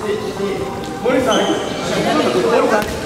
森さん森さん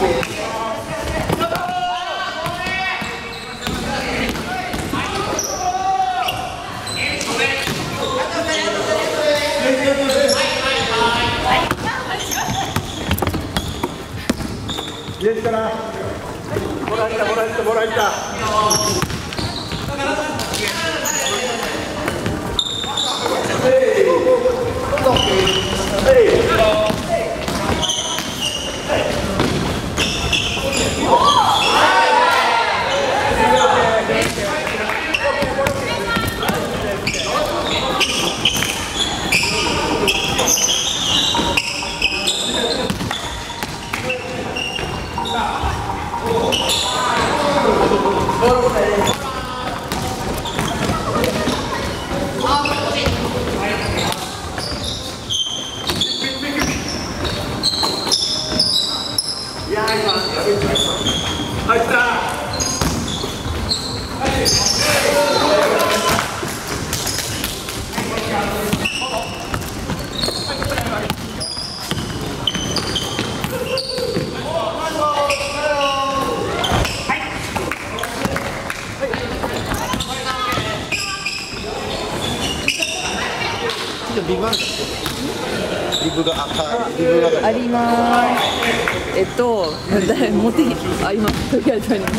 ですからもらえたもらえたもらえたあります。えっと誰持ってきあ今とりあえずあります。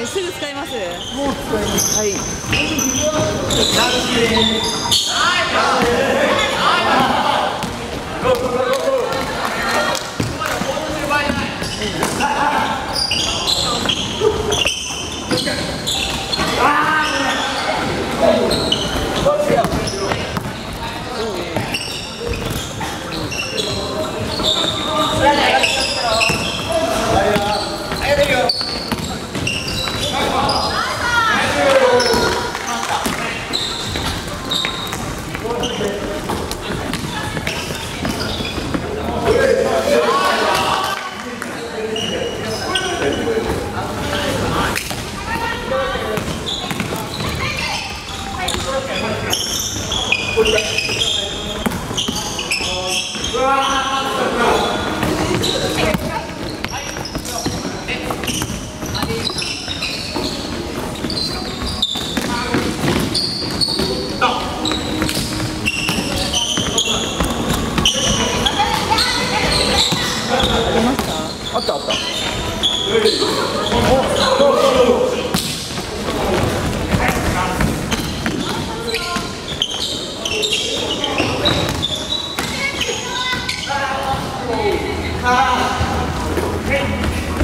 えす。ぐ使います。もう使います。はいあ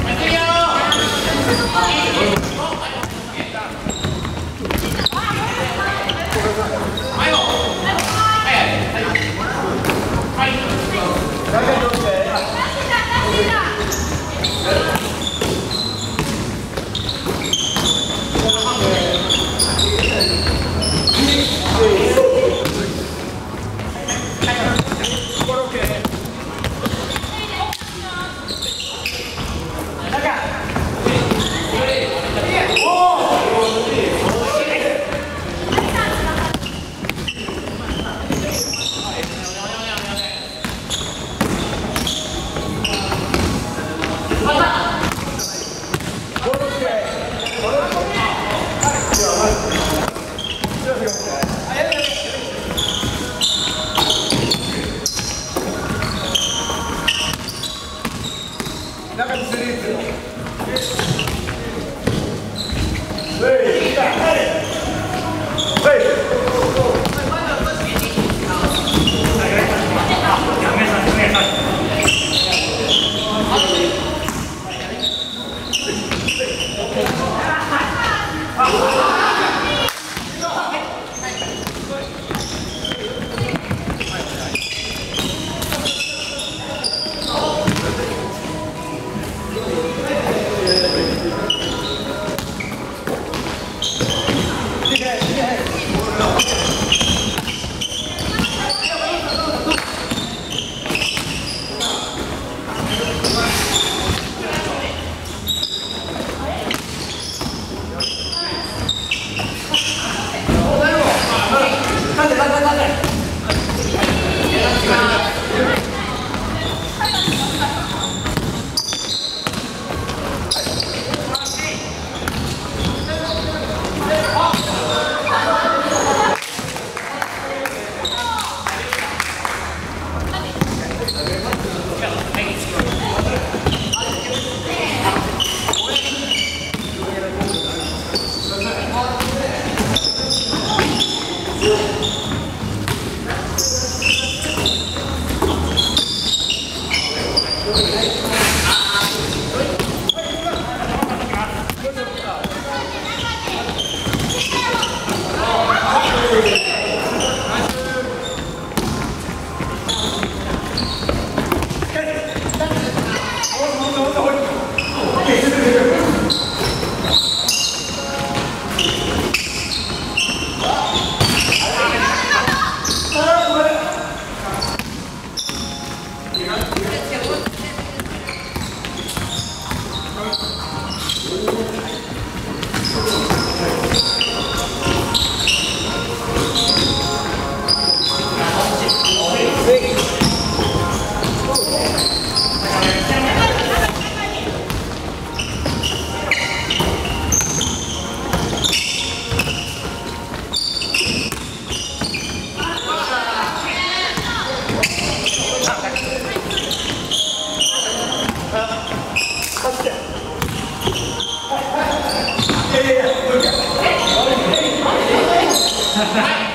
안녕하세요. ズは Ha, ha, ha.